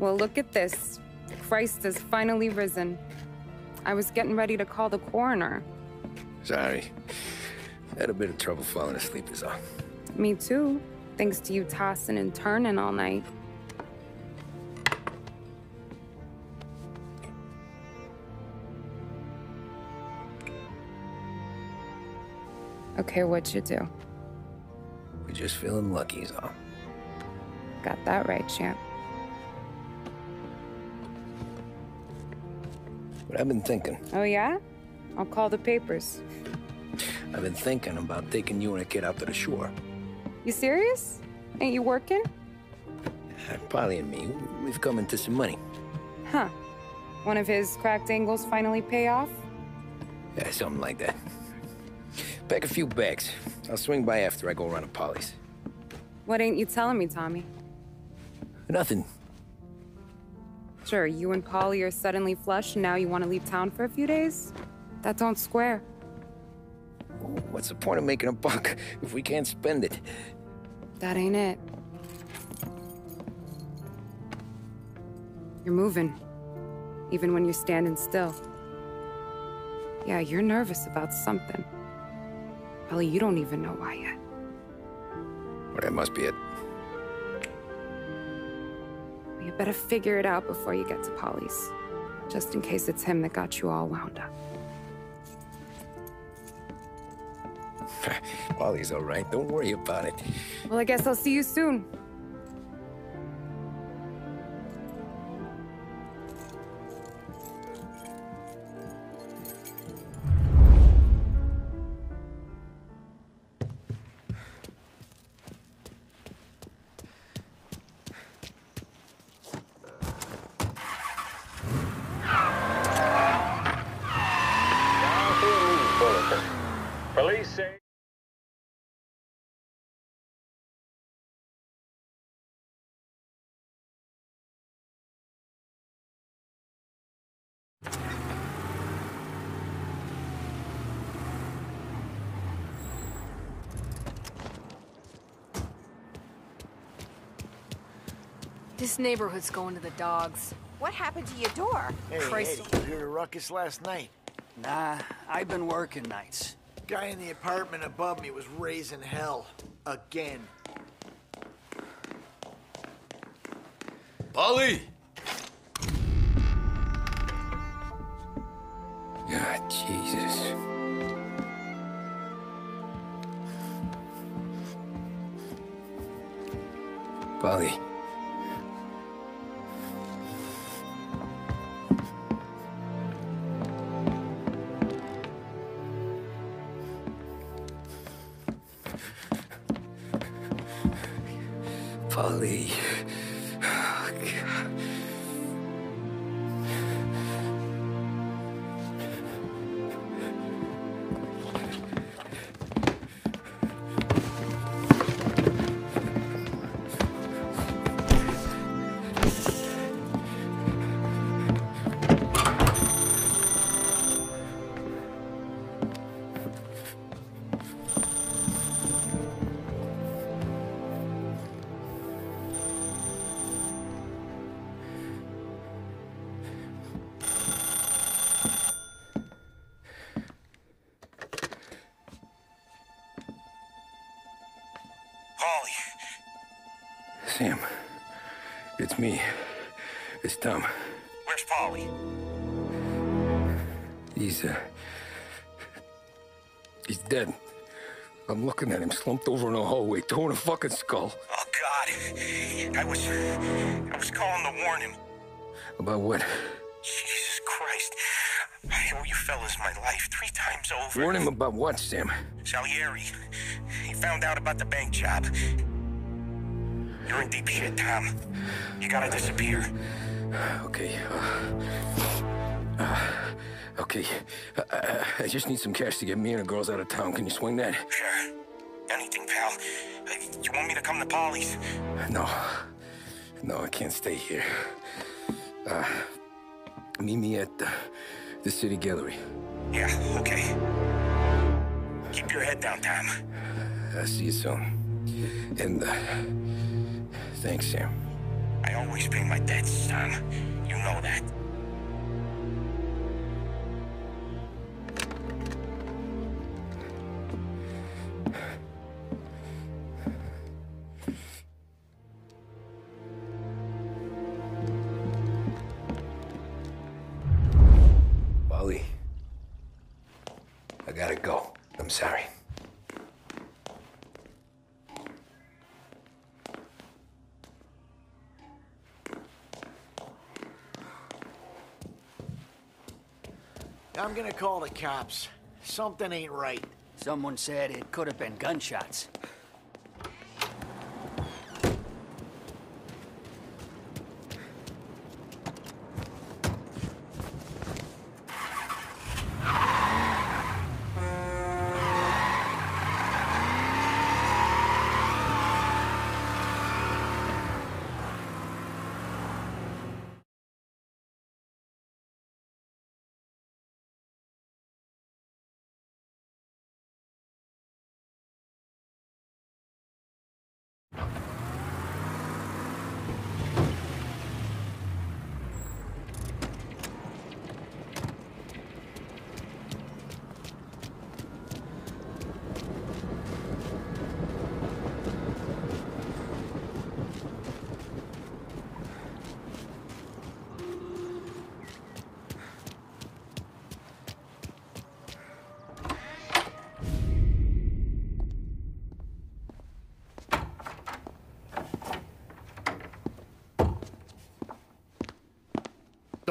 Well, look at this. Christ has finally risen. I was getting ready to call the coroner. Sorry. Had a bit of trouble falling asleep is all. Me too, thanks to you tossing and turning all night. Okay, what'd you do? We're just feeling lucky is all. Got that right, champ. But I've been thinking. Oh, yeah? I'll call the papers. I've been thinking about taking you and a kid out to the shore. You serious? Ain't you working? Uh, Paulie and me, we've come into some money. Huh. One of his cracked angles finally pay off? Yeah, something like that. Pack a few bags. I'll swing by after I go around to Paulie's. What ain't you telling me, Tommy? Nothing. Sure, you and Paulie are suddenly flush and now you want to leave town for a few days? That don't square. What's the point of making a buck if we can't spend it? That ain't it. You're moving. Even when you're standing still. Yeah, you're nervous about something. Probably you don't even know why yet. Well, that must be it. You better figure it out before you get to Paulie's. Just in case it's him that got you all wound up. Paulie's all right. Don't worry about it. Well, I guess I'll see you soon. This neighborhood's going to the dogs. What happened to your door? Hey, Christ. hey, you hear a ruckus last night? Nah, I've been working nights. Guy in the apartment above me was raising hell. Again. Paulie! God, Jesus. Paulie. Paulie. Me. It's Tom. Where's Paulie? He's, uh... He's dead. I'm looking at him slumped over in the hallway, torn a fucking skull. Oh, God. I was... I was calling to warn him. About what? Jesus Christ. I owe you fellas my life three times over. Warn him about what, Sam? Salieri. He found out about the bank job. You're in deep shit, Tom. You gotta disappear. Okay, uh... uh okay, uh, I just need some cash to get me and the girls out of town. Can you swing that? Sure. Anything, pal. Uh, You want me to come to Paulie's? No. No, I can't stay here. Uh, meet me at the, the city gallery. Yeah, okay. Keep your head down, Tom. I'll see you soon. And, uh, thanks, Sam. I always pay my debts, son. You know that. I'm gonna call the cops. Something ain't right. Someone said it could have been gunshots.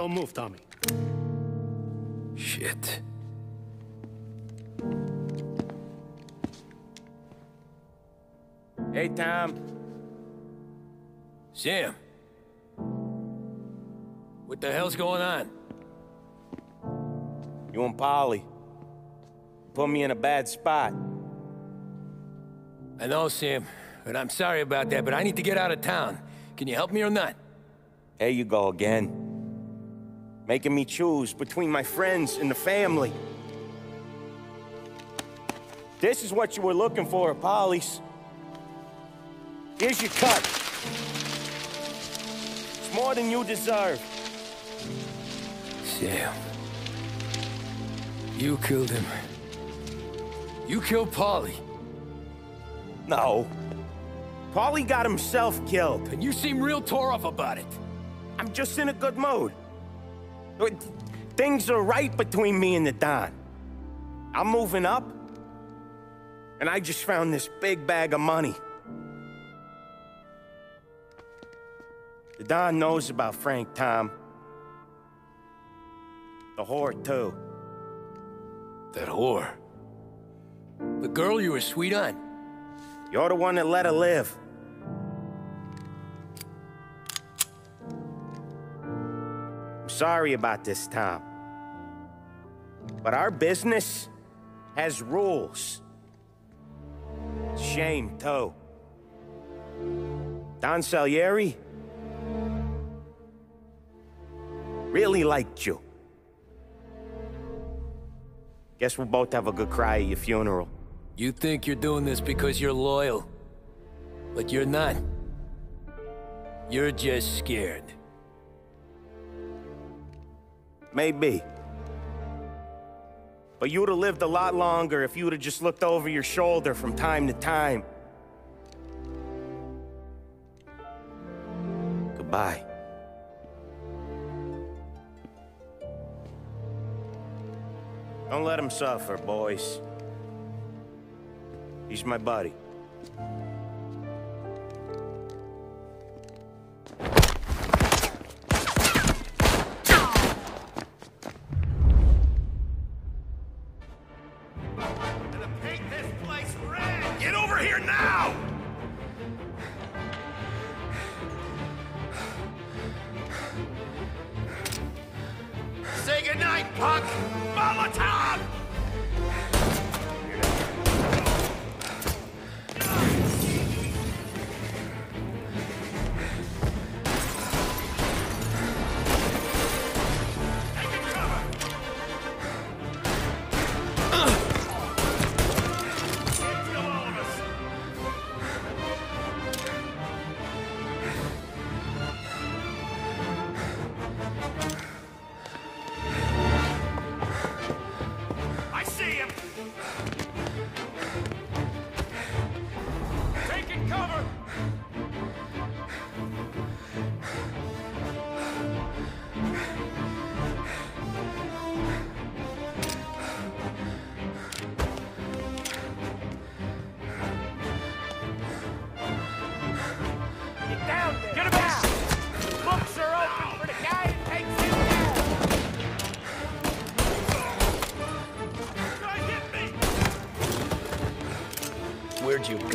Don't move, Tommy. Shit. Hey, Tom. Sam. What the hell's going on? You and Paulie. Put me in a bad spot. I know, Sam, and I'm sorry about that, but I need to get out of town. Can you help me or not? There you go again. Making me choose between my friends and the family. This is what you were looking for, Paulie's. Here's your cut. It's more than you deserve. Sam. You killed him. You killed Paulie. No. Paulie got himself killed. And you seem real tore off about it. I'm just in a good mood. Things are right between me and the Don. I'm moving up, and I just found this big bag of money. The Don knows about Frank Tom. The whore, too. That whore. The girl you were sweet on. You're the one that let her live. Sorry about this, Tom. But our business has rules. Shame, too. Don Salieri really liked you. Guess we'll both have a good cry at your funeral. You think you're doing this because you're loyal. But you're not. You're just scared. Maybe. But you would have lived a lot longer if you would have just looked over your shoulder from time to time. Goodbye. Don't let him suffer, boys. He's my buddy.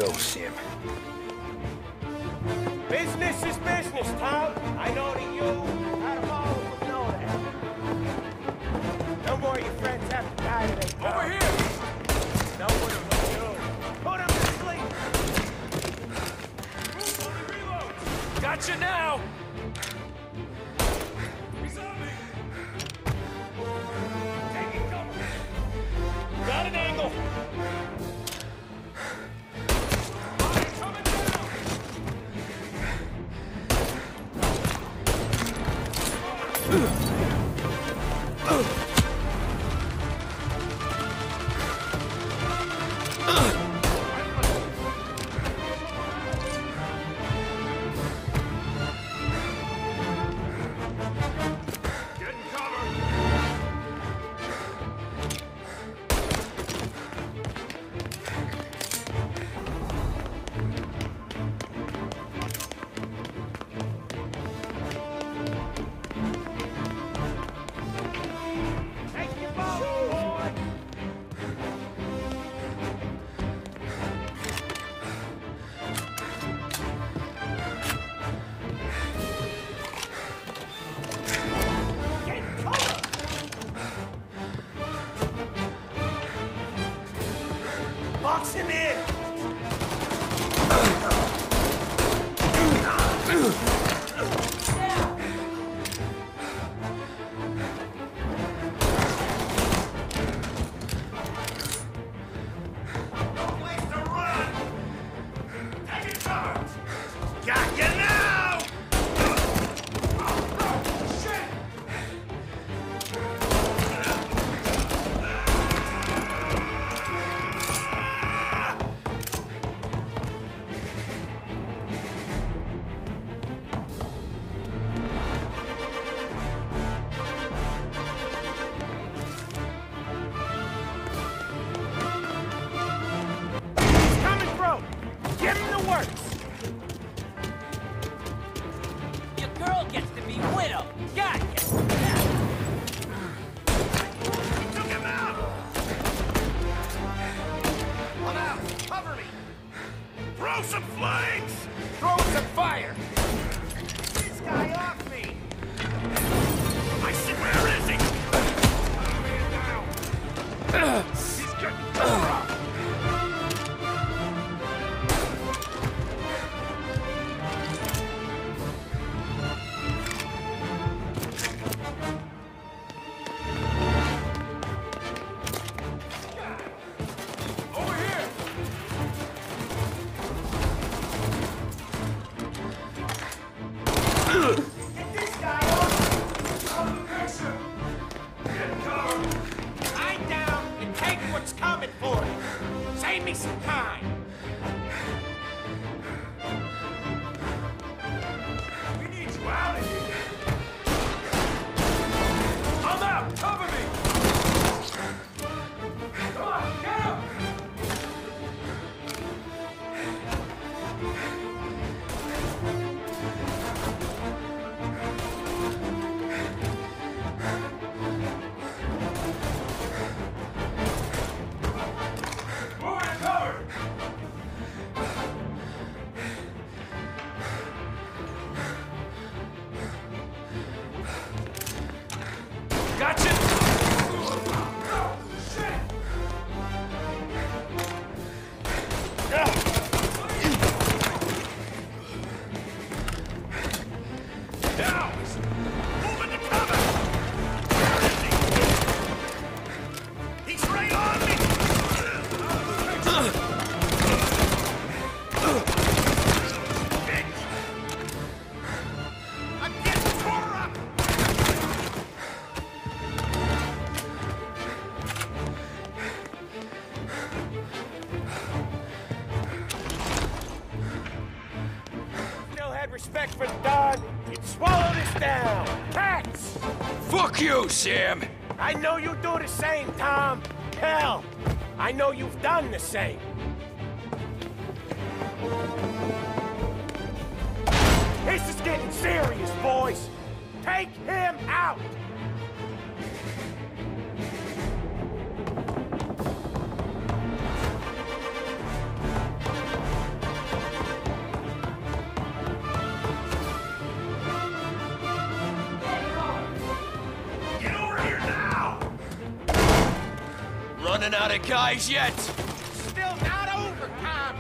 Deus. down! Pats! Fuck you, Sam! I know you do the same, Tom! Hell! I know you've done the same! This is getting serious, boys! Take him out! Guys yet. Still not over, Tom.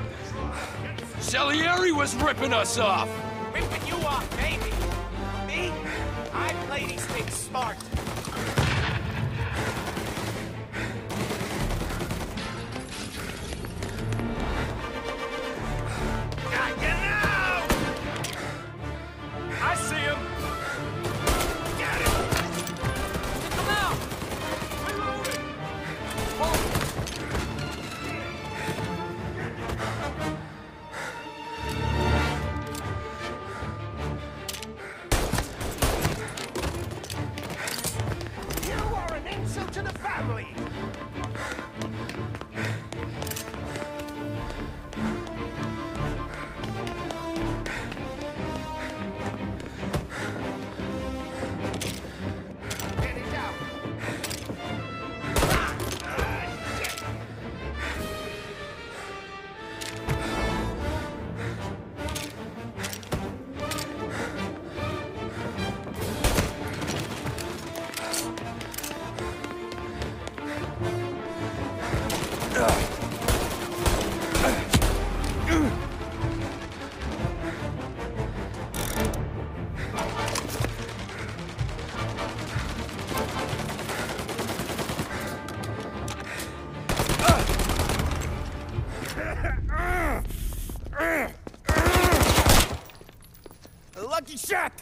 Salieri was ripping us off. Ripping you off, baby. Me? I play these things smart.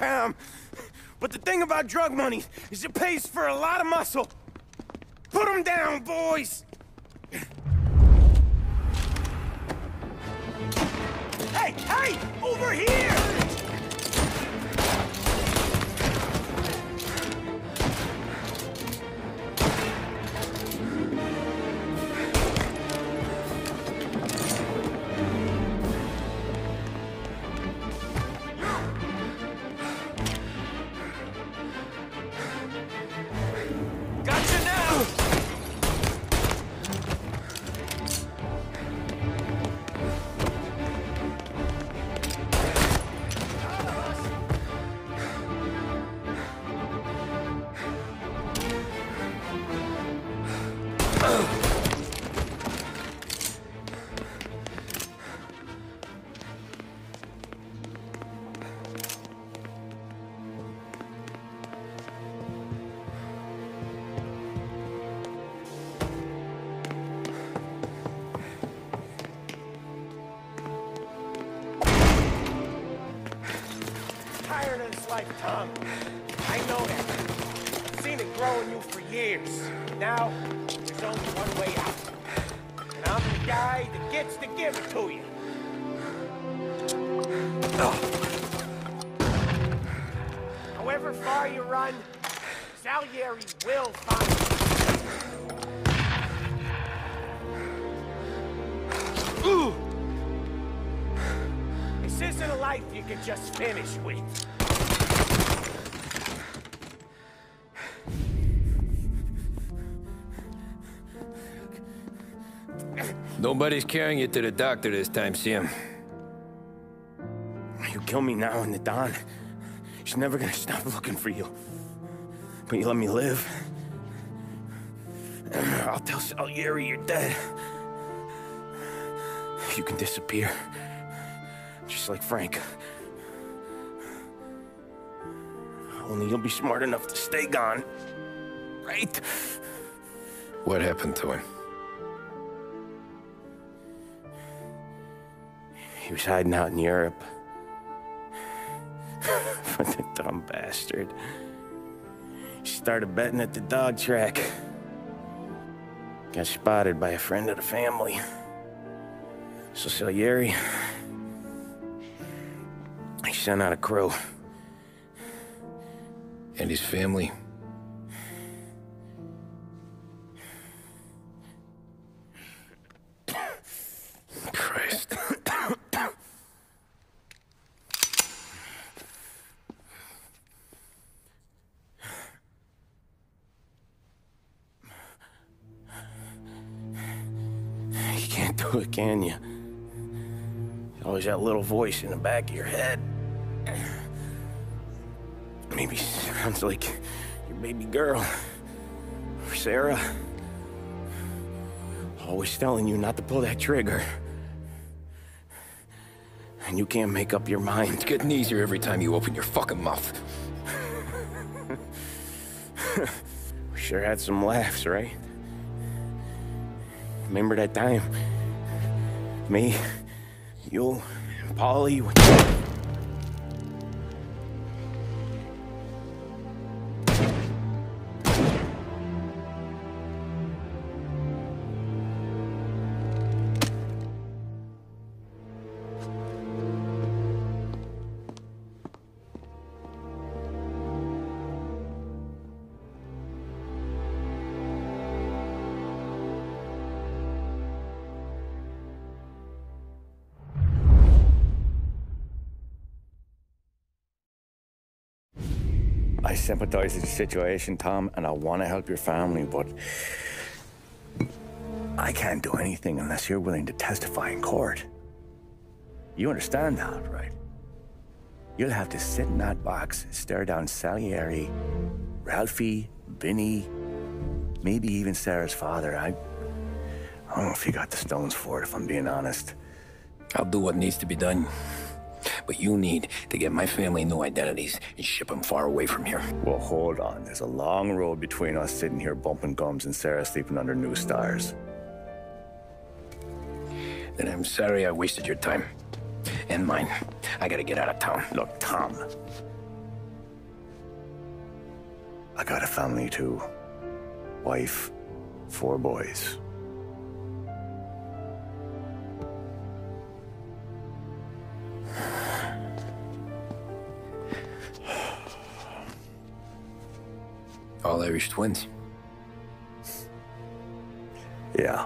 But the thing about drug money is it pays for a lot of muscle. Put him down, boys! Tired of this life, Tom. I know that. I've Seen it grow in you for years. Now, there's only one way out. And I'm the guy that gets to give it to you. However far you run, Salieri will find you. This isn't a life you can just finish with. Nobody's carrying you to the doctor this time, Sam. You kill me now in the dawn. She's never gonna stop looking for you. But you let me live. I'll tell Salieri you're dead. You can disappear. Just like Frank. Only you'll be smart enough to stay gone. Right? What happened to him? He was hiding out in Europe. but the dumb bastard. He started betting at the dog track. Got spotted by a friend of the family. So Salieri, he sent out a crew. And his family? It, can you? Always that little voice in the back of your head. Maybe sounds like your baby girl. Or Sarah. Always telling you not to pull that trigger. And you can't make up your mind. It's getting easier every time you open your fucking mouth. we sure had some laughs, right? Remember that time? Me, you, and Paulie. I sympathize with the situation, Tom, and I want to help your family, but I can't do anything unless you're willing to testify in court. You understand that, right? You'll have to sit in that box, stare down Salieri, Ralphie, Vinny, maybe even Sarah's father. I, I don't know if you got the stones for it, if I'm being honest. I'll do what needs to be done. But you need to get my family new identities and ship them far away from here. Well, hold on. There's a long road between us sitting here bumping gums and Sarah sleeping under new stars. Then I'm sorry I wasted your time. And mine. I gotta get out of town. Look, Tom. I got a family too. Wife, four boys. All Irish twins. Yeah.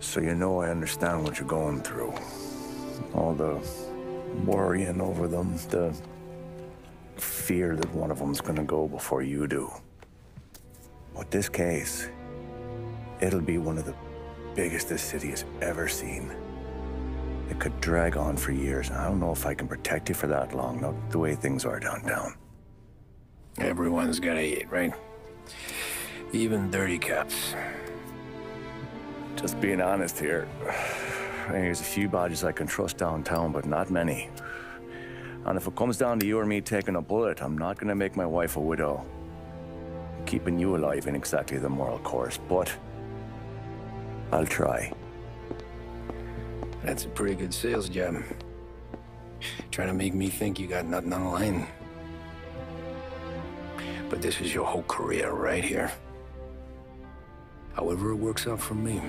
So you know I understand what you're going through. All the worrying over them, the fear that one of them's gonna go before you do. But this case, it'll be one of the biggest this city has ever seen. It could drag on for years. I don't know if I can protect you for that long, not the way things are downtown. Everyone's gotta eat, right? Even dirty cops. Just being honest here. There's a few badges I can trust downtown, but not many. And if it comes down to you or me taking a bullet, I'm not gonna make my wife a widow. Keeping you alive ain't exactly the moral course, but I'll try. That's a pretty good sales job. Trying to make me think you got nothing on the line. But this is your whole career right here. However it works out for me,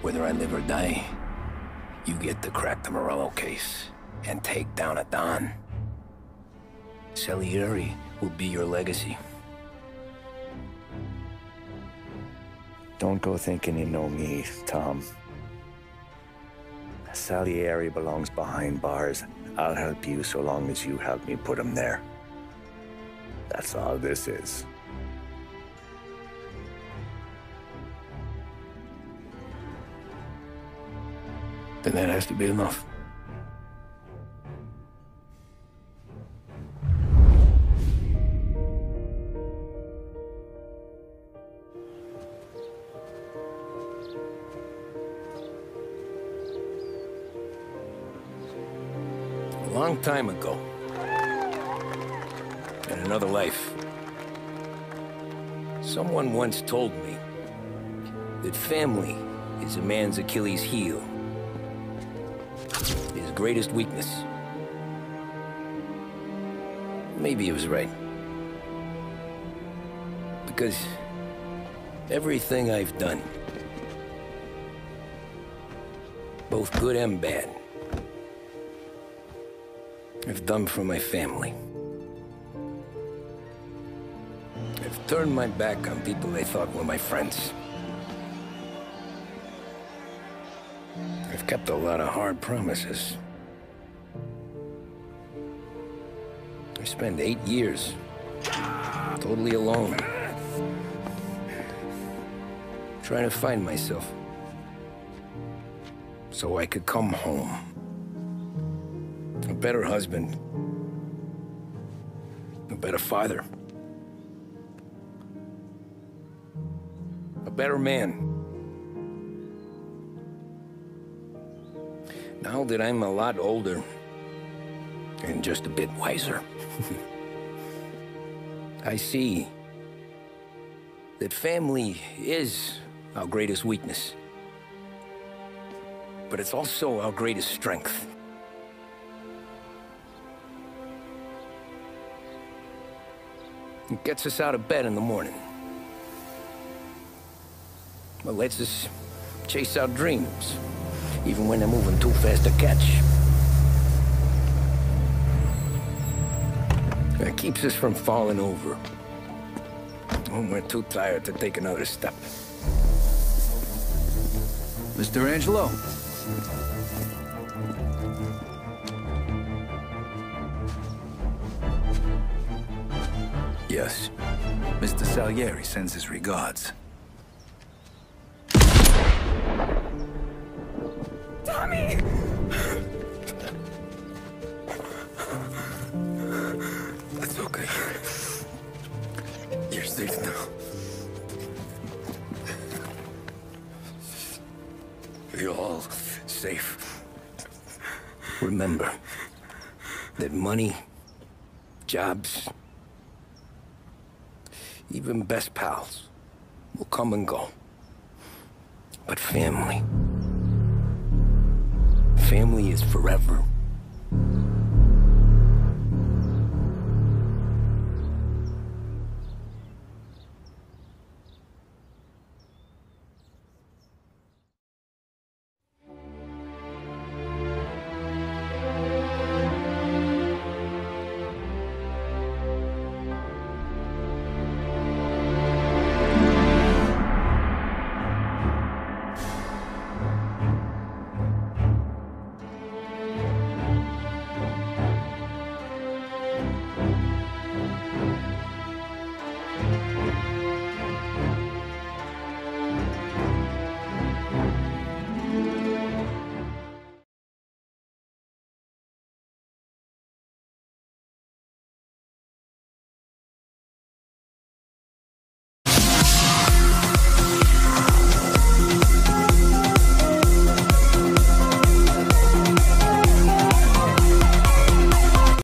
whether I live or die, you get to crack the Morello case and take down a Don. Salieri will be your legacy. Don't go thinking you know me, Tom. Salieri belongs behind bars. I'll help you so long as you help me put him there. That's all this is. Then that has to be enough. Time ago, in another life, someone once told me that family is a man's Achilles heel his greatest weakness. Maybe he was right. Because everything I've done, both good and bad, I've done for my family. I've turned my back on people they thought were my friends. I've kept a lot of hard promises. I spent eight years totally alone. Trying to find myself. So I could come home better husband, a better father, a better man. Now that I'm a lot older and just a bit wiser, I see that family is our greatest weakness, but it's also our greatest strength. Gets us out of bed in the morning. It lets us chase our dreams, even when they're moving too fast to catch. It keeps us from falling over when we're too tired to take another step. Mr. Angelo. Yes. Mr. Salieri sends his regards. Tommy! That's okay. You're safe now. You're all safe. Remember that money, jobs, even best pals will come and go. But family, family is forever